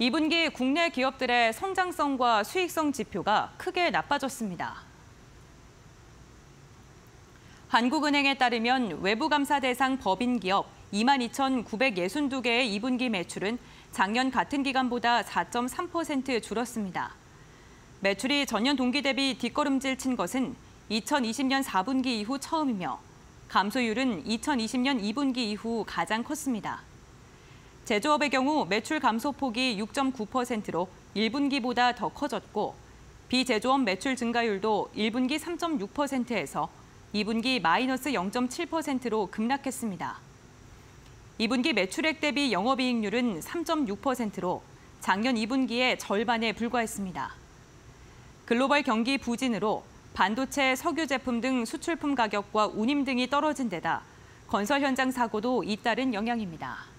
2분기 국내 기업들의 성장성과 수익성 지표가 크게 나빠졌습니다. 한국은행에 따르면 외부감사 대상 법인 기업 22,962개의 2분기 매출은 작년 같은 기간보다 4.3% 줄었습니다. 매출이 전년 동기 대비 뒷걸음질 친 것은 2020년 4분기 이후 처음이며 감소율은 2020년 2분기 이후 가장 컸습니다. 제조업의 경우 매출 감소폭이 6.9%로 1분기보다 더 커졌고 비제조업 매출 증가율도 1분기 3.6%에서 2분기 마이너스 0.7%로 급락했습니다. 2분기 매출액 대비 영업이익률은 3.6%로 작년 2분기의 절반에 불과했습니다. 글로벌 경기 부진으로 반도체, 석유 제품 등 수출품 가격과 운임 등이 떨어진 데다 건설 현장 사고도 잇따른 영향입니다.